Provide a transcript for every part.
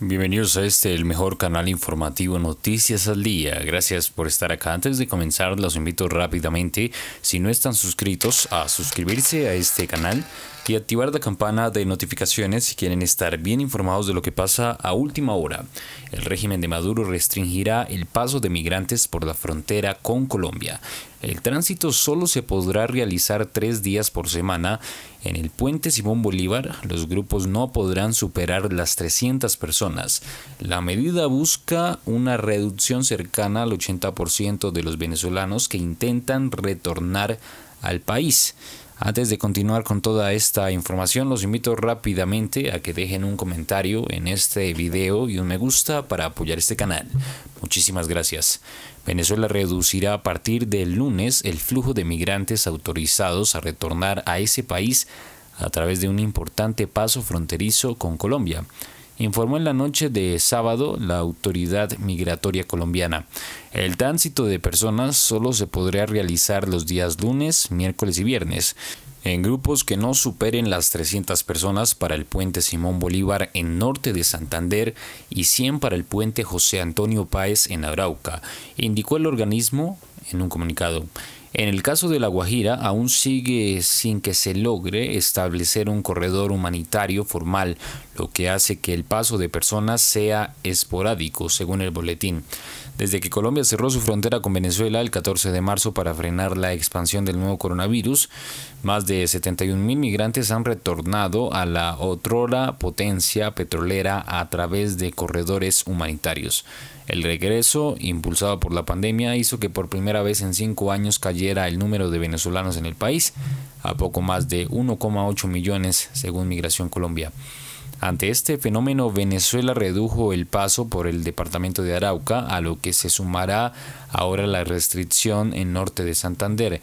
Bienvenidos a este, el mejor canal informativo Noticias al Día. Gracias por estar acá. Antes de comenzar, los invito rápidamente, si no están suscritos, a suscribirse a este canal y activar la campana de notificaciones si quieren estar bien informados de lo que pasa a última hora. El régimen de Maduro restringirá el paso de migrantes por la frontera con Colombia. El tránsito solo se podrá realizar tres días por semana. En el puente Simón Bolívar, los grupos no podrán superar las 300 personas. La medida busca una reducción cercana al 80% de los venezolanos que intentan retornar al país. Antes de continuar con toda esta información, los invito rápidamente a que dejen un comentario en este video y un me gusta para apoyar este canal. Muchísimas gracias. Venezuela reducirá a partir del lunes el flujo de migrantes autorizados a retornar a ese país a través de un importante paso fronterizo con Colombia informó en la noche de sábado la autoridad migratoria colombiana. El tránsito de personas solo se podrá realizar los días lunes, miércoles y viernes en grupos que no superen las 300 personas para el puente Simón Bolívar en norte de Santander y 100 para el puente José Antonio Páez en Arauca, indicó el organismo en un comunicado. En el caso de La Guajira, aún sigue sin que se logre establecer un corredor humanitario formal, lo que hace que el paso de personas sea esporádico, según el boletín. Desde que Colombia cerró su frontera con Venezuela el 14 de marzo para frenar la expansión del nuevo coronavirus, más de 71 mil migrantes han retornado a la otrora potencia petrolera a través de corredores humanitarios. El regreso, impulsado por la pandemia, hizo que por primera vez en cinco años cayera el número de venezolanos en el país a poco más de 1,8 millones, según Migración Colombia. Ante este fenómeno, Venezuela redujo el paso por el departamento de Arauca, a lo que se sumará ahora la restricción en norte de Santander.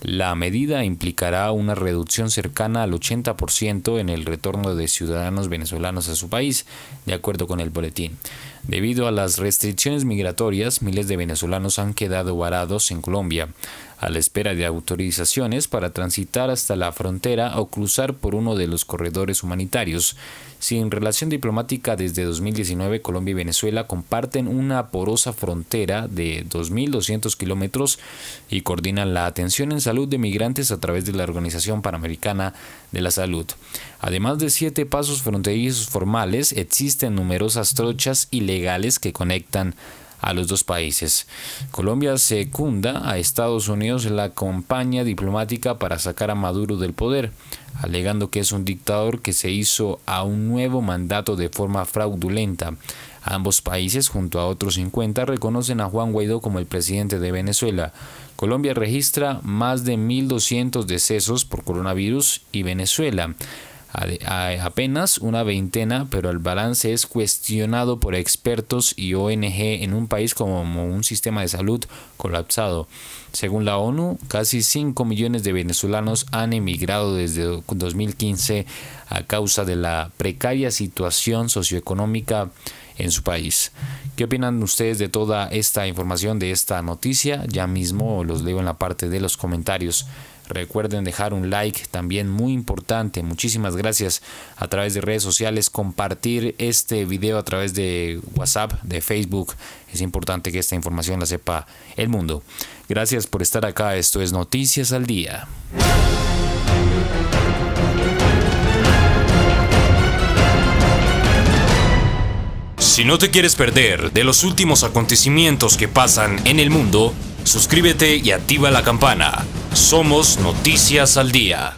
La medida implicará una reducción cercana al 80% en el retorno de ciudadanos venezolanos a su país, de acuerdo con el boletín. Debido a las restricciones migratorias, miles de venezolanos han quedado varados en Colombia, a la espera de autorizaciones para transitar hasta la frontera o cruzar por uno de los corredores humanitarios. Sin relación diplomática desde 2019, Colombia y Venezuela comparten una porosa frontera de 2.200 kilómetros y coordinan la atención en salud de migrantes a través de la Organización Panamericana de la Salud. Además de siete pasos fronterizos formales, existen numerosas trochas ilegales que conectan a los dos países. Colombia secunda a Estados Unidos la campaña diplomática para sacar a Maduro del poder, alegando que es un dictador que se hizo a un nuevo mandato de forma fraudulenta. Ambos países, junto a otros 50, reconocen a Juan Guaidó como el presidente de Venezuela. Colombia registra más de 1.200 decesos por coronavirus y Venezuela apenas una veintena, pero el balance es cuestionado por expertos y ONG en un país como un sistema de salud colapsado. Según la ONU, casi 5 millones de venezolanos han emigrado desde 2015 a causa de la precaria situación socioeconómica en su país. ¿Qué opinan ustedes de toda esta información, de esta noticia? Ya mismo los leo en la parte de los comentarios. Recuerden dejar un like también muy importante. Muchísimas gracias a través de redes sociales. Compartir este video a través de WhatsApp, de Facebook. Es importante que esta información la sepa el mundo. Gracias por estar acá. Esto es Noticias al Día. Si no te quieres perder de los últimos acontecimientos que pasan en el mundo, suscríbete y activa la campana. Somos Noticias al Día.